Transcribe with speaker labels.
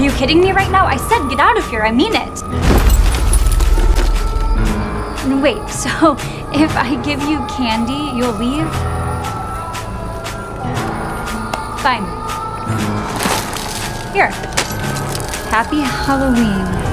Speaker 1: Are you kidding me right now? I said get out of here. I mean it. Wait, so if I give you candy, you'll leave? Fine. Here. Happy Halloween.